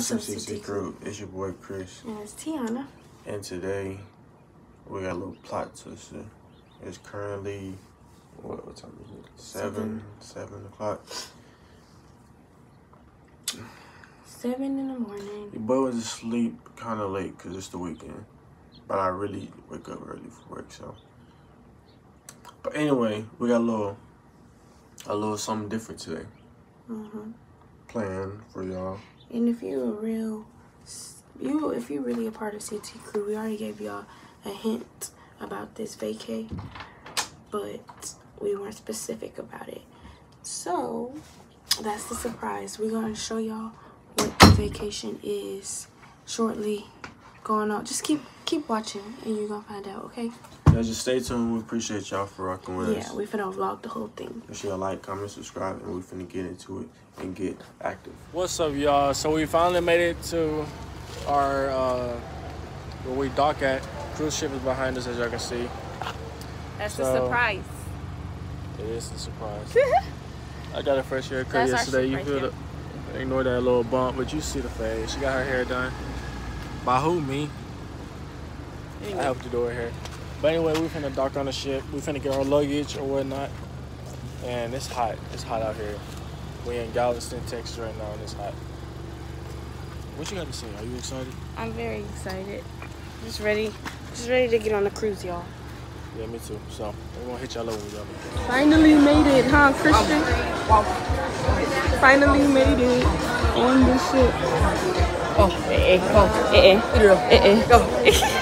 What's up, CT Crew? It's your boy Chris. And it's Tiana. And today we got a little plot twister. It's currently what, what time is it? Seven, seven, seven o'clock. Seven in the morning. Your boy was asleep kind of late because it's the weekend, but I really wake up early for work. So, but anyway, we got a little, a little something different today. Mm-hmm. Plan for y'all. And if you're a real, you if you're really a part of CT Crew, we already gave y'all a hint about this vacay, but we weren't specific about it. So that's the surprise. We're gonna show y'all what the vacation is shortly going on. Just keep keep watching and you're gonna find out, okay? Yeah, just stay tuned. We appreciate y'all for rocking with yeah, us. Yeah, we finna vlog the whole thing. Make sure y'all like, comment, subscribe, and we finna get into it and get active. What's up, y'all? So we finally made it to our uh, where we dock at. Cruise ship is behind us, as y'all can see. That's so, the surprise. It is the surprise. I got a fresh haircut That's yesterday. You right feel there. the, ignore that little bump, but you see the face. She got her hair done. By who? Me. I helped her do her hair. But anyway, we finna dock on the ship. We finna get our luggage or whatnot. And it's hot. It's hot out here. We in Galveston, Texas right now, and it's hot. What you got to say? Are you excited? I'm very excited. Just ready, just ready to get on the cruise, y'all. Yeah, me too. So we're gonna hit y'all over with y'all. Finally made it, huh, Christian? Finally made it on the ship. Oh, eh, eh, oh, eh, eh, eh, eh. Go.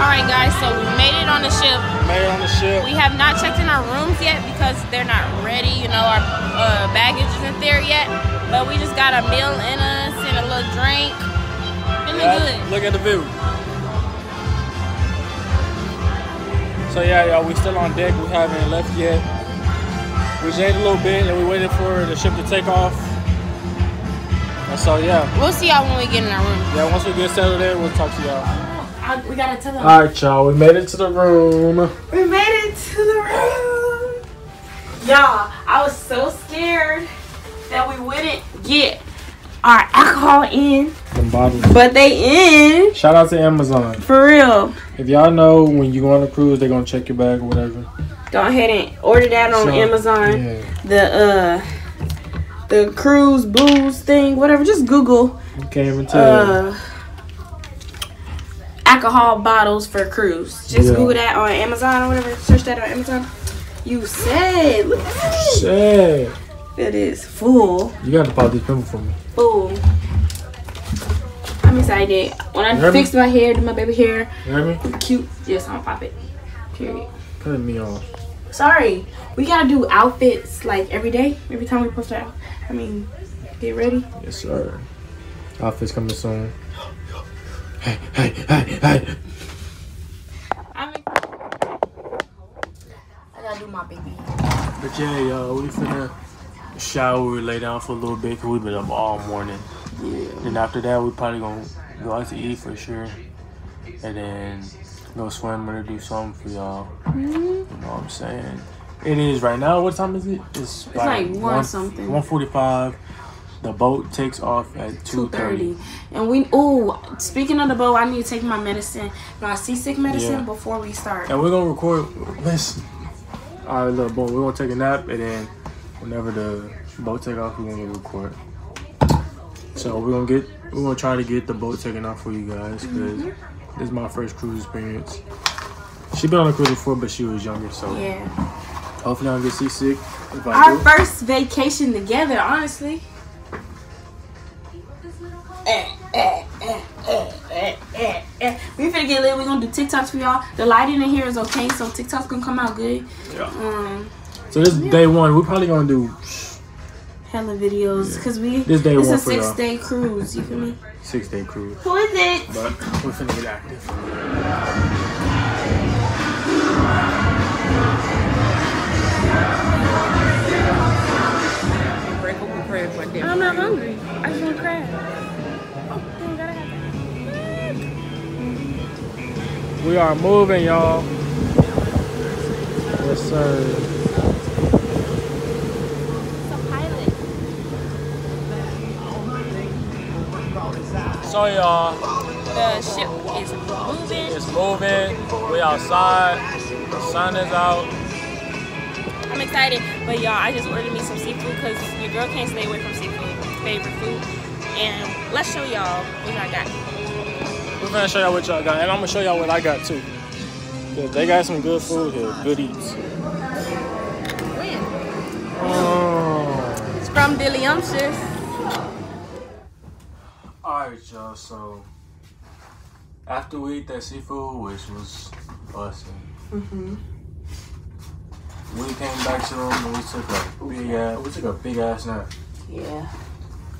All right, guys. So we made it on the ship. Made it on the ship. We have not checked in our rooms yet because they're not ready. You know, our uh, baggage isn't there yet. But we just got a meal in us and a little drink. Feeling Yeah, good. Look at the view. So yeah, y'all, we still on deck. We haven't left yet. We ate a little bit and we waited for the ship to take off. And so yeah, We'll see y'all when we get in our room. yeah. Once we get settled there, we'll talk to y'all. I, we gotta tell them. All right, y'all. We made it to the room. We made it to the room. Y'all, I was so scared that we wouldn't get our alcohol in, bottles. but they in. Shout out to Amazon. For real. If y'all know when you go on a cruise, they're gonna check your bag or whatever. Go ahead and order that on So, Amazon. Yeah. The uh the cruise booze thing, whatever. Just Google You can't even tell. uh alcohol bottles for cruise. Just Yeah. Google that on Amazon or whatever. Search that on Amazon. You said, look at that. Shit. It is full. You got to pop this pimple for me. Boom. I'm excited. When I me? my hair, do my baby hair, You hear me? cute. Yes, I'm gonna pop it. Period. Cutting me off. Sorry, we gotta do outfits like every day. Every time we post our, I mean, get ready. Yes, sir. Outfits coming soon. Hey, hey, hey, hey. I'm. I gotta do my baby. But yeah, yo, we finna shower, lay down for a little bit, cause we've been up all morning. Yeah. Then after that, we probably gonna go out to eat for sure. And then go swim or do something for y'all. Mm-hmm. You know what I'm saying? It is right now. What time is it? It's, like one something. 145. The boat takes off at 2.30. And we. Oh, speaking of the boat, I need to take my medicine, my seasick medicine, Yeah. before we start. And we're gonna record. Listen. All right, look, boy, we're gonna take a nap, and then whenever the boat take off, we're gonna record. So we're gonna get, we're gonna try to get the boat taken off for you guys, because mm-hmm. this is my first cruise experience. She been on a cruise before, but she was younger, so Yeah. hopefully I don't get seasick. Our do, first vacation together, honestly. We finna get lit. We gonna do TikToks for y'all. The lighting in here is okay, so TikTok's gonna come out good. yeah. Um, So this is day one. We're probably gonna do hella videos because we. This day it's one a for six y'all. day cruise. You feel me? six day cruise, Who is it? but we're finna get active. I'm not hungry. I just want crab. We are moving, y'all. Yes, sir. It's a pilot. So y'all, The ship is moving. it's moving. We outside. The sun is out. I'm excited, but y'all, I just ordered me some seafood because your girl can't stay away from seafood, favorite food. And let's show y'all what I got. We're gonna show y'all what y'all got, and I'm gonna show y'all what I got too. 'Cause they got some good food here, good eats. When? Oh. It's from Dilliumptious. Alright, y'all, so after we ate that seafood, which was awesome, Mm-hmm. we came back to them and we took a big ass, we took a big ass nap. Yeah.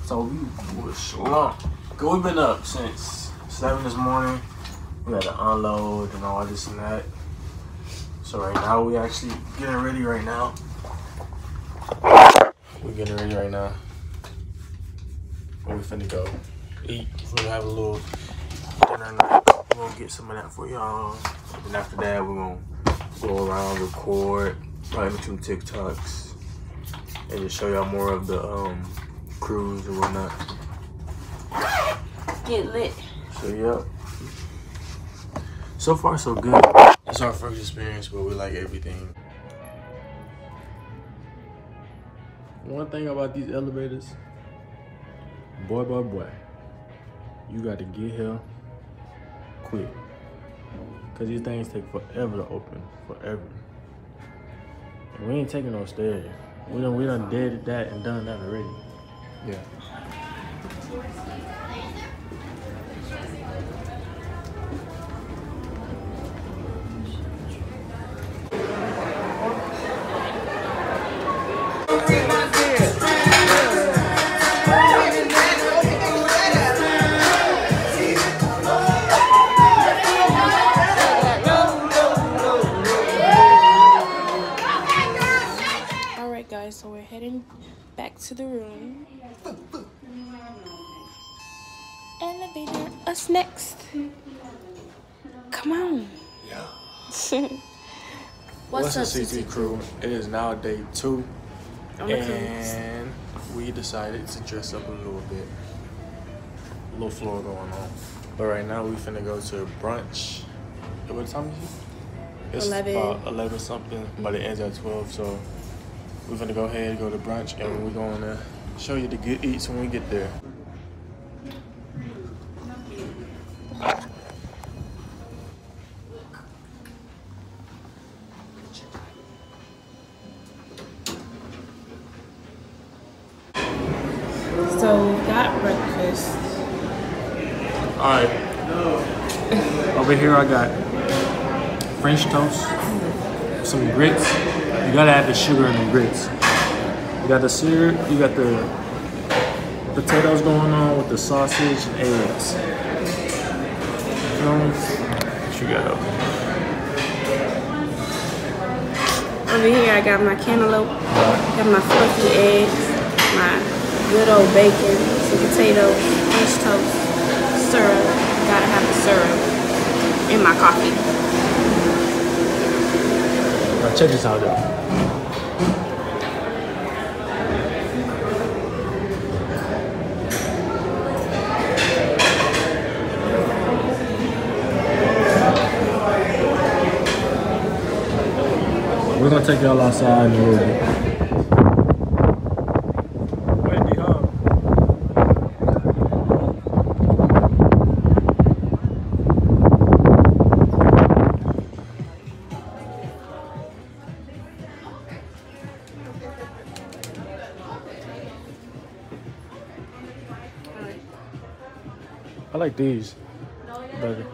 So we was slumped. We've been up since seven this morning. We had to unload and all this and that. So right now we actually getting ready right now. We're getting ready right now. And we finna go eat. We're gonna have a little dinner night. We're gonna get some of that for y'all. And after that we're gonna go around, record, probably make some TikToks. And just show y'all more of the um cruise or whatnot. Get lit. So yep. So far so good. It's our first experience, but we like everything. One thing about these elevators, boy, boy, boy, you got to get here quick. Cause these things take forever to open, forever. And we ain't taking no stairs. We done, we done did that and done that already. Yeah. Next. Come on. Yeah. What's, up, the CT? crew? It is now day two, On the and we decided to dress up a little bit. A little floor going on. But right now we finna go to brunch. What time is it? It's 11. about 11 something, but it ends at 12. So we're finna go ahead, and go to brunch, and we're going to show you the good eats when we get there. So we got breakfast. All right. Over here I got French toast, some grits. You gotta add the sugar in the grits. You got the syrup, you got the potatoes going on with the sausage and eggs. You know what you got over here? Over here, I got my cantaloupe, got my fluffy eggs, my good old bacon, some potatoes, French toast, syrup. Gotta have the syrup in my coffee. Now check this out though. We're gonna take y'all outside in a little bit. Like these better.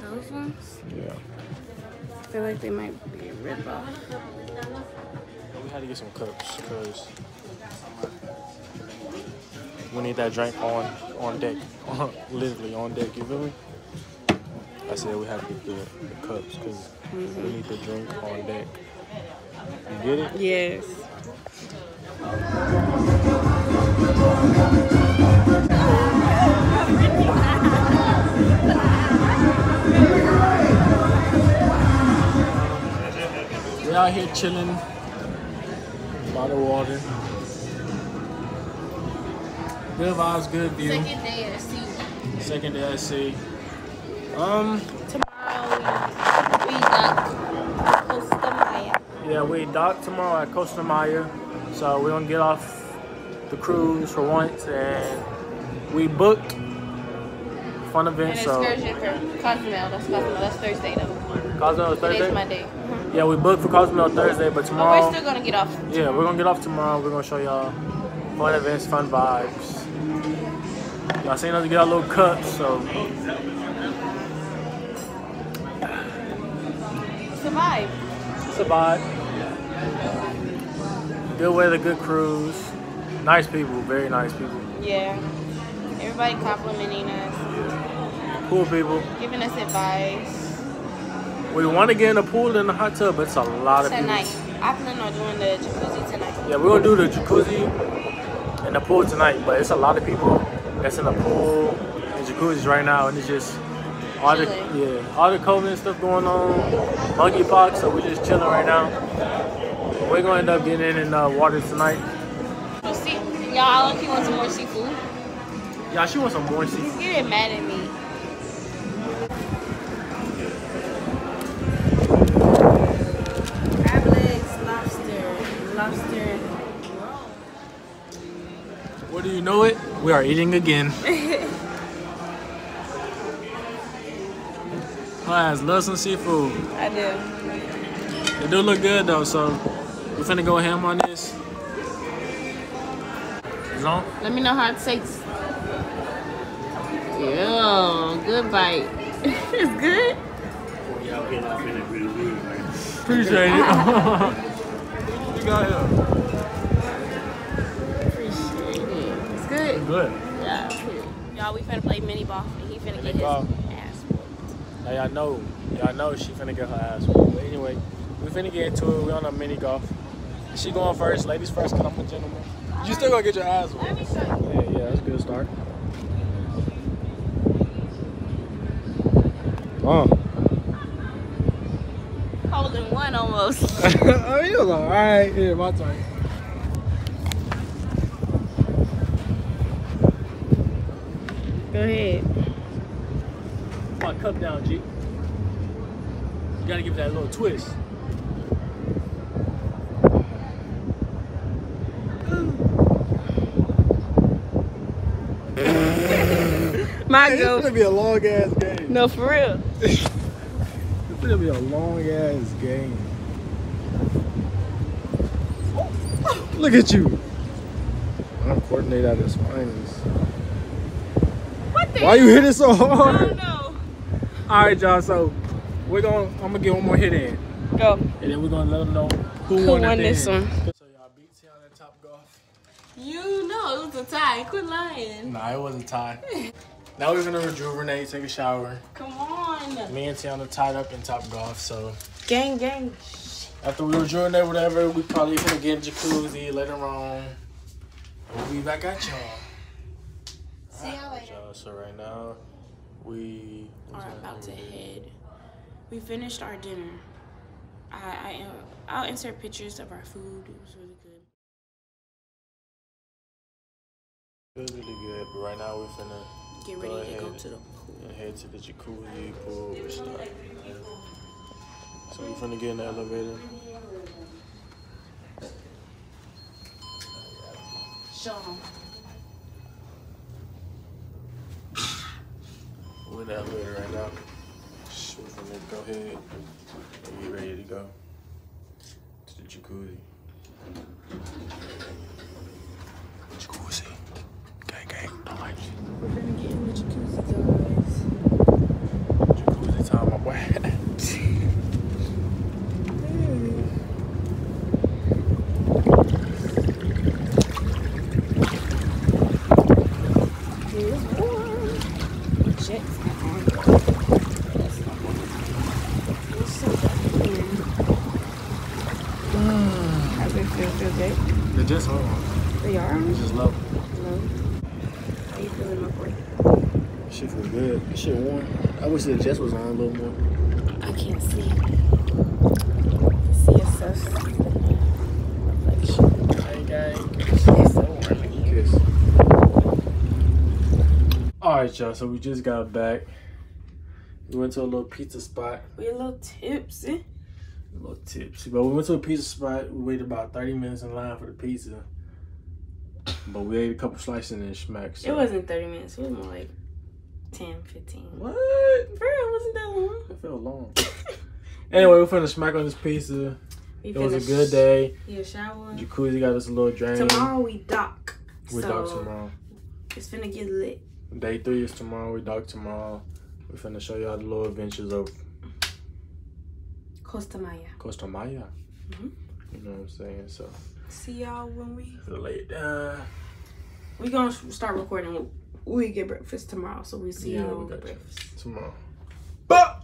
Those ones, Yeah. I feel like they might be a rip off. We had to get some cups because we need that drink on on deck, literally on deck. You feel me? I said we have to get the, the cups because we need the drink on deck. You get it? Yes. Out here chilling by the water. Good vibes, good view. Second day at sea. Second day at sea. Um, Tomorrow we, we dock Costa Maya. yeah, we dock tomorrow at Costa Maya, so we're gonna get off the cruise for once, and we booked fun An event. So excursion for Cozumel. That's Cozumel. That's Thursday though. Cozumel is Thursday. Today's Thursday. Monday. Yeah, we booked for Cozumel Thursday, but tomorrow. But we're still gonna get off. Yeah, we're gonna get off tomorrow. We're gonna show y'all fun events, fun vibes. Y'all seen us get our little cups, so Survive. it's a vibe. Good weather, good cruise. Nice people, very nice people. Yeah. Everybody complimenting us, Cool people. giving us advice. We want to get in the pool and the hot tub, but it's a lot of people. Tonight. people. I plan on doing the jacuzzi tonight. Yeah, we're gonna do the jacuzzi and the pool tonight, but it's a lot of people that's in the pool and jacuzzis right now, and it's just all the yeah, all the COVID stuff going on, monkeypox. So we're just chilling right now. We're gonna end up getting in in the water tonight. Y'all, if you want some more seafood, Yeah, she wants some more seafood. he's getting mad at me. Lobster, lobster. What do you know it? We are eating again. Class, love some seafood. I do. It do look good though, so we're finna go ham on this. It's on? Let me know how it tastes. Yeah, good bite. it's good. Appreciate it. you got here. Appreciate it. It's good. Good. Yeah. Y'all, we finna play mini ball and he finna Mini get his ball. ass. Now y'all know, y'all know she finna get her ass whooped. But anyway, we finna get into it. We on a mini golf. She going first, ladies first, cause I'm a gentleman. You still gonna get your ass whooped. Let me show you. Yeah, yeah, that's a good start. Oh. One almost. oh, you was all right, yeah, my turn. Go ahead. My cup down, G. You gotta give it that a little twist. My It's go. gonna be a long ass game. No, for real. It's gonna be a long ass game. Look at you. Uncoordinated at his finest. What the Why you hitting so I don't hard? know. All right, y'all. So we're gonna, I'm gonna get one more hit in, Go. and then we're gonna let them know who, Who won, won this one? So y'all beat Tiana at Top Golf. You know it was a tie. Quit lying. Nah, it wasn't tie. now we're gonna rejuvenate, take a shower. Come on. Me and Tiana tied up in Top Golf, so Gang, gang. After we rejuvenate, whatever, we probably gonna get jacuzzi later on. We'll be back at y'all. See y'all later. So right now, we Are about to head. We finished our dinner. I, I I'll insert pictures of our food. It was really good. It was really good, but right now we're finna Get Go ready to go to the pool. and head to the jacuzzi pool and stuff. So we finna get in the elevator. Show 'em. We're in the elevator right now. We're finna go ahead and get ready to go to the. Jacuzzi. Gang gang. Don't like you. We're gonna get in the jacuzzi, guys. Jacuzzi time, my boy. It's warm. Jets are on. That's not warm. It's so warm. How's it feel? Feel good? They're just on. They are? It's just low. Hello? How you feeling, my boy? Shit feel good. Shit warm. I wish the Jets was on a little more. I can't see. See yourself. Reflection. Gang gang. It's so warm in here. Kiss. All right, y'all. So we just got back. We went to a little pizza spot. We a little tipsy. A little tipsy, but we went to a pizza spot. We waited about thirty minutes in line for the pizza. But we ate a couple slices and then smacked. So. It wasn't 30 minutes. It was more like 10, 15. What? Real, it wasn't that long. It felt long. anyway, we're finna smack on this pizza. We It was a good day. Yeah, shower. Jacuzzi got us a little drain. Tomorrow we dock. We so dock tomorrow. It's finna get lit. Day three is tomorrow. We dock tomorrow. We finna show y'all the little adventures of Costa Maya. Costa Maya. Mhm. You know what I'm saying? So See y'all when we it we gonna start recording. When We get breakfast tomorrow, so we see Yeah, y'all we with got you. breakfast. tomorrow. But